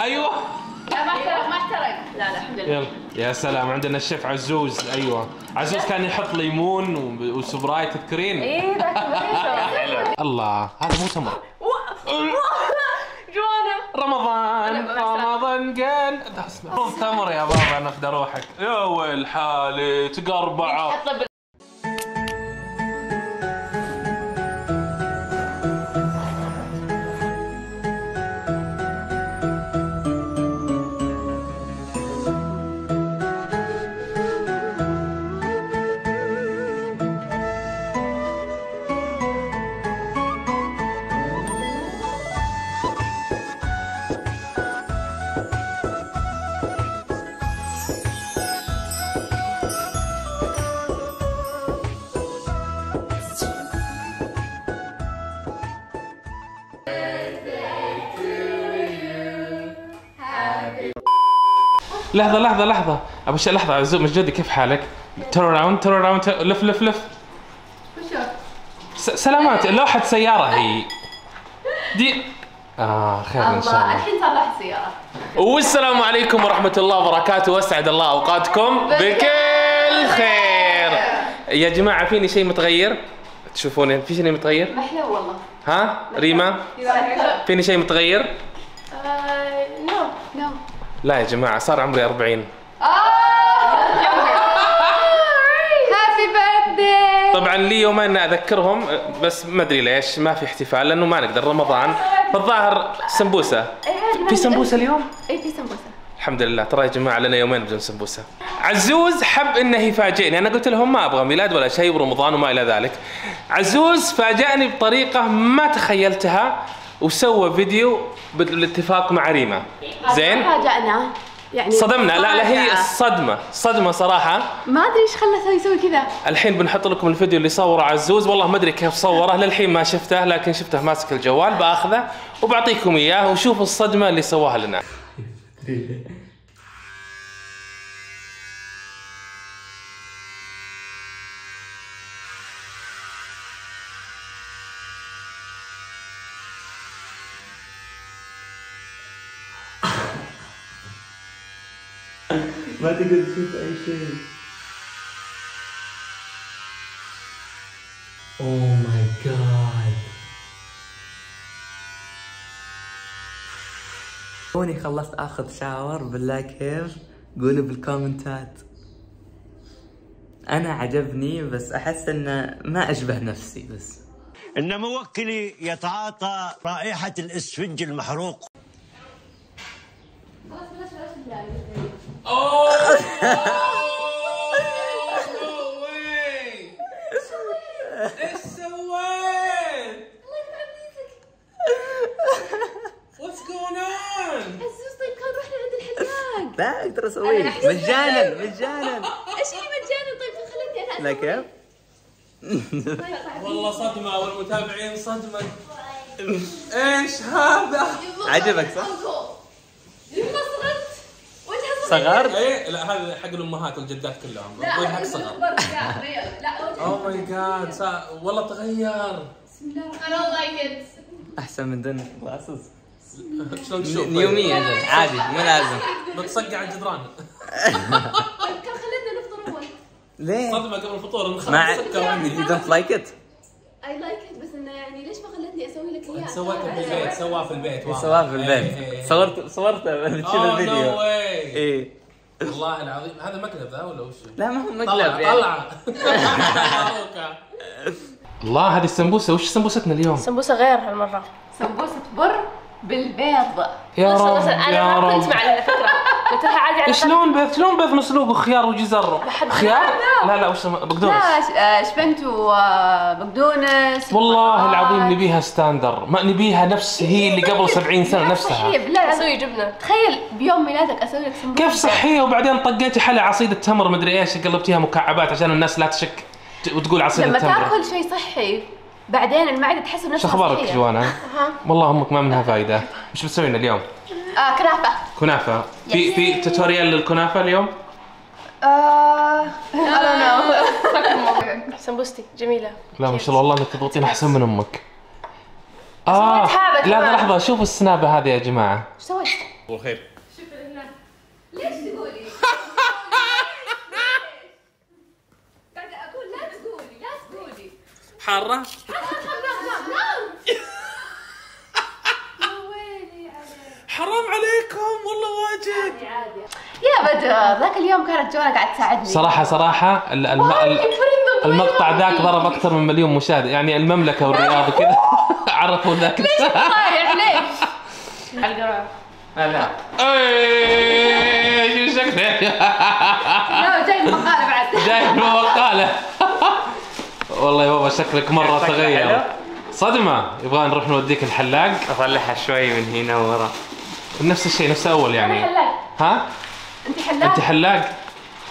أيوه. لا ما احترق ما احترق. لا لا الحمد لله. يلا. يا سلام عندنا الشيف عزوز. أيوه. عزوز كان يحط ليمون وسبراي تذكرين إيه ذاك. الله هذا مو تمر جوانا. رمضان. رمضان قال تمر يا بابا نفدى روحك يا ويل حالي تقربعه حط لحظة لحظة لحظة. أبو شيء لحظة عزوز مجدي كيف حالك؟ ترى round ترى round لف لف لف. وشو؟ سلامات لوحة سيارة هي. دي آه خير إن شاء الله. الحين صلح السيارة والسلام عليكم ورحمة الله وبركاته. وأسعد الله أوقاتكم بكل خير. يا جماعة فيني شيء متغير؟ تشوفوني في شيء متغير؟ محلو والله. ها؟ ريما؟ فيني شيء متغير؟ no no لا يا جماعة صار عمري 40 happy birthday طبعا لي يومين أذكرهم بس ما أدري ليش ما في احتفال لأنه ما نقدر رمضان. فالظاهر سمبوسة. في سمبوسة اليوم؟ اي في سمبوسة. الحمد لله ترى يا جماعة لنا يومين بدون سمبوسة. عزوز حب إنه يفاجئني. أنا قلت لهم ما أبغى ميلاد ولا شيء ورمضان وما إلى ذلك. عزوز فاجأني بطريقة ما تخيلتها. وسوى فيديو بالاتفاق مع ريما. زين؟ فاجأنا. يعني صدمنا. لا لا هي مفاجأة. صدمة. صدمة صراحة. ما أدري إيش خلته يسوي كذا. الحين بنحط لكم الفيديو اللي صوره عزوز. والله ما أدري كيف صوره. للحين ما شفته لكن شفته ماسك الجوال بأخذه. وبعطيكم إياه وشوفوا الصدمة اللي سواها لنا. ما تقدر تشوف اي شيء oh my God توني خلصت اخذ shower بالله كيف قولوا بالكومنتات. أنا عجبني بس أحس إنه ما أشبه نفسي بس. إن موكلي يتعاطى رائحة الإسفنج المحروق. إيش سويت؟ What's going on? عزوز طيب كان رحنا عند الحلاق لا أقدر اسويه مجانا مجانا إيش اللي مجانا طيب خلتني أنا لا كيف؟ والله صدمة والمتابعين صدمة إيش هذا؟ عجبك صح؟ صغرت؟ إيه لا هذا حق الأمهات والجدات كلهم. وجهك صغر لا oh my God والله تغير. I don't like it. أحسن من دون glasses شلون تشوف؟ يوميا عادي مو لازم. بتصقع الجدران. طيب كان خلتنا نفطر أول. ليه؟ صدمه قبل الفطور ما نخلص سكر عندي you don't like it؟ I like it بس إنه يعني ليش ما خلتني أسوي لك اياه؟ سويته في البيت سواه في البيت. سواها في البيت إيه. صورت صورته بتشوف oh no الفيديو why إيه والله العظيم هذا مقلب ذا ولا وش؟ لا ما هو مقلب طلع يعني طلع الله هذه السمبوسة وش سمبوستنا اليوم؟ سمبوسة غير هالمرة سمبوسة بر بالبيض يا رب. أنا يا ما كنت رب مع على فكرة قلت لها عادي على شلون بيض شلون بيض مسلوق وخيار وجزر؟ خيار؟ لا لا وش اسمه؟ بقدونس لا ش- آه، شبنت وبقدونس والله العظيم نبيها standard. ما نبيها نفس هي اللي قبل 70 سنة نفسها. بالله العظيم. أسوي جبنة. تخيل بيوم ميلادك أسوي لك سمبوسة. كيف صحيه وبعدين طقيتي حلا عصيده تمر مدري إيش قلبتيها مكعبات عشان الناس لا تشك وتقول عصيده لما تمر تأكل شيء صحي بعدين المعدة تحس شو بنفسها أخبارك صحية. جوانا؟ والله أمك ما منها فايدة. وش بتسوي لنا اليوم؟ آه كنافة. كنافة. في في tutorial للكنافة اليوم؟ آه I don't know. سمبوستي جميلة. لا ما شاء الله والله إنك تضبطين أحسن من أمك. آه لا. لحظة شوفوا السنابة هذه يا جماعة. إيش سويت؟ والخير ليش تقولي؟ قاعدة أقول لا تقولي لا تقولي. حارة. واجد يا بدر ذاك اليوم كانت جوانا قاعد تساعدني. صراحة صراحة ال- الم... ال- المقطع ذاك ضرب أكثر من مليون مشاهده يعني المملكة والرياض وكذا عرفوا ذاك. رايح؟ ليش؟ القرار لا. إيه شو شكله؟ لا جاي المقالة بعد. جاي بمقاله والله يا بابا شكلك مرة شكله تغير. صدمة. يبغى نروح نوديك الحلاق. اطلعها شوي من هنا ورا. نفس الشيء نفس أول يعني. حلاق. ها؟ أنت حلاق؟ أنت حلاق؟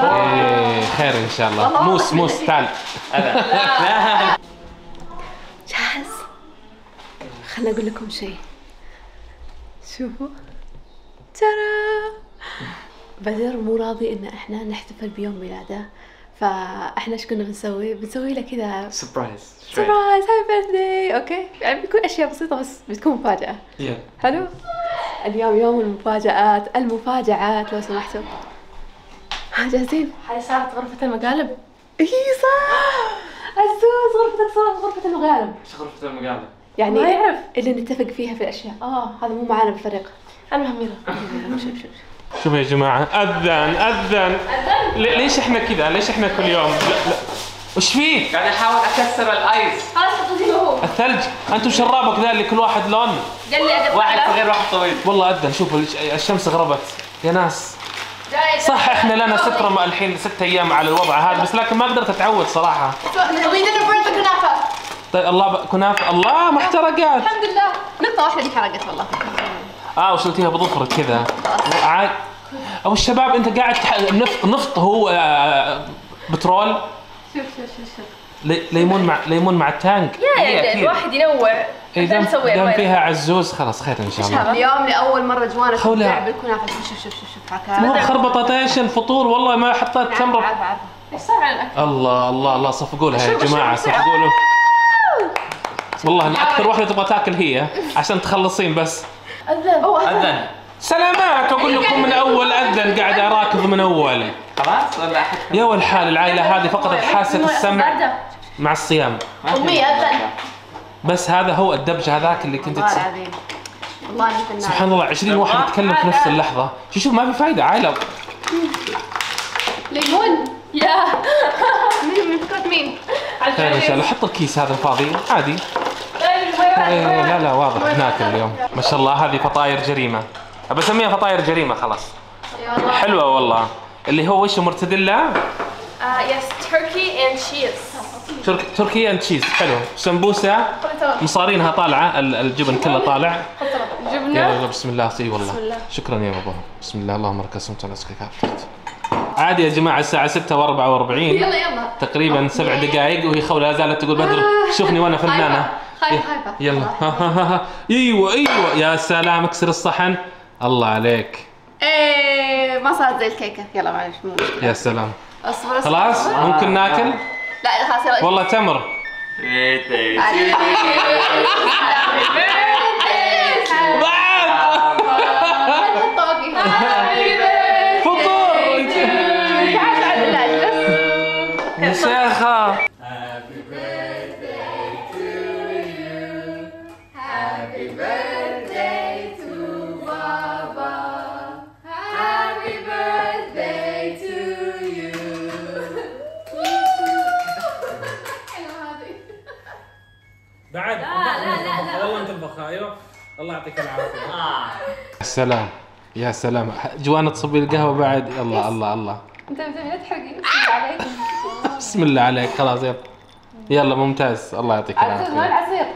إيه خير إن شاء الله. موس موس. تعال. جاهز؟ خليني أقول لكم شيء. شوفوا. ترى. بدر مو راضي إن إحنا نحتفل بيوم ميلاده. فإحنا إيش كنا بنسوي؟ بنسوي له كذا. surprise surprise happy birthday okay؟ يعني بيكون أشياء بسيطة بس بتكون مفاجأة. يلا. حلو؟ اليوم يوم المفاجآت المفاجآت لو سمحتوا ها جاهزين؟ هاي صارت غرفة المقالب. اي صح. عزوز غرفتك صارت غرفة المغارب إيش غرفة المقابلة؟ يعني ما يعرف. اللي نتفق فيها في الأشياء. آه هذا مو معانا بالفريق. المهم يلا. شوف شوف شوف. يا جماعة أذن أذن. لي- ليش إحنا كذا؟ ليش إحنا كل يوم؟ لا لا. وش فيه قاعد أحاول أكسر الأيس. خلاص حطوا زي ما هو الثلج. أنتم شرابك ذا اللي كل واحد لون. قال لي اقطع واحد. صغير واحد طويل. والله اذن شوفوا الش- الشمس غربت. يا ناس. صح إحنا لنا سترة الحين ست أيام على الوضع هذا بس لكن ما قدرت أتعود كنافة. طيب الله ب... كنافة. الله ما احترقت. الحمد لله. نقطة واحدة دي حرقت والله. آه وشلتيها بظفرك كذا. عاد. أو الشباب أنت قاعد. نفط نفط هو آه، بترول. شوف شوف شوف شوف. لي... ليمون مع ليمون مع التانك. يا إيه، يا أكيد. الواحد ينوع. إيه، دام نسوي دام ألوان. فيها عزوز خلاص خير إن شاء الله. اليوم لأول مرة جوانا. تبدع بالكنافه شوف شوف شوف شوف شوف مو خربطت إيش الفطور والله ما حطيت تمره عارفه عارفه إيش صار على الأكل؟ الله الله الله صفقوا لها يا جماعة صفقوا له والله أنا أكثر واحدة تبغى تاكل هي عشان تخلصين بس. أذن. أوه أذن. سلامات أقول لكم من أول أذن قاعد أراكض من أول. خلاص ولا أحد يا والحال العائلة هذه فقدت حاسه السمع. مع الصيام. أمي اذن بس هذا هو الدبج هذاك اللي كنت والله. العظيم. والله فنان سبحان الله 20 واحد يتكلم في نفس اللحظة. شوف شوف ما في فايدة عائلة. ليمون؟ yeah. مين؟ من فكرة مين؟ إن شاء الله. حط الكيس هذا الفاضي. عادي. طيب، إيه، لا لا واضح. ناكل اليوم. ما شاء الله هذه فطاير جريمة. أبى أسميها فطاير جريمة خلاص. حلوة والله. اللي هو وش مرتديلا yes turkey and cheese turk... turkey and cheese حلو. سمبوسة. مصارينها طالعة. ال- الجبن كله طالع. يلا يلا بسم الله. إي والله. بسم الله. شكرا يا بابا. بسم الله. اللهم لك اسمت ونسك عادي يا جماعة الساعة 6 و44 يلا يلا. تقريبا سبع دقائق وهي خولة لا زالت تقول بدر. شوفني وأنا فنانه خايفة خايفة يلا. ها ها ها ها. إيوه إيوه. يا سلام اكسر الصحن. الله عليك. إيه. ما صارت زي الكيكة يلا معلش مو مشكلة يا سلام اصبر اصبر خلاص. ممكن ناكل لا خلاص يلا والله تمر بعد الله يعطيك العافية. يا سلام يا سلام. جوانا تصبي القهوة بعد. الله الله الله. انت لا تحرقي بسم عليك. بسم الله عليك خلاص يلا. يلا ممتاز. الله يعطيك العافية. العصير؟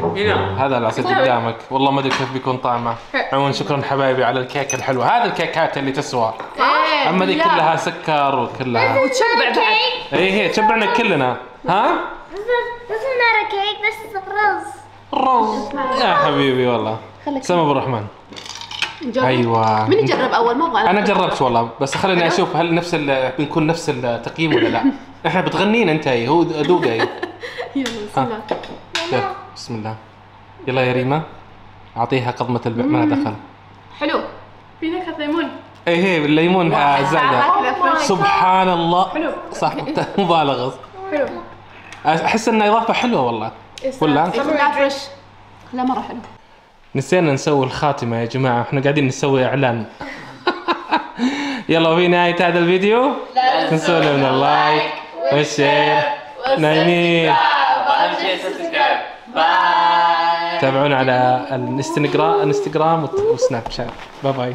هنا. هذا العصير قدامك. والله ما أدري كيف بيكون طعمه. عموما شكرا حبايبي على الكيكه الحلوة. هذه الكيكات اللي تسوى. إيه. أما دي بالله. كلها سكر وكلها. وتشبع بعد. اي هي تشبعنا كلنا. ها؟ الرز يا حبيبي والله. سلام أبو الرحمن. نجرب. أيوه. مين يجرب أول؟ ما أبغى أنا جربت والله. بس خليني أشوف هل نفس ال- بنكون نفس التقييم ولا لا. إحنا بتغنين أنت هي. هو ذوقه هي. يلا بسم الله. يلا. بسم الله. يلا يا ريما. أعطيها قضمة الب... ما لها دخل. حلو. في نكهة ليمون. اي هي بالليمون آه، زايدة. كذا فريش سبحان الله. حلو. صح مبالغة. حلو. أحس إنها إضافة حلوة والله. ولا لا. fresh لا مرة حلو. نسينا نسوي الخاتمة يا جماعة. إحنا قاعدين نسوي إعلان. يلا في نهاية هذا الفيديو. لا تنسونا من ال like وال share نايمين تابعونا على الانستغرام الانستغرام والسناب شات. bye bye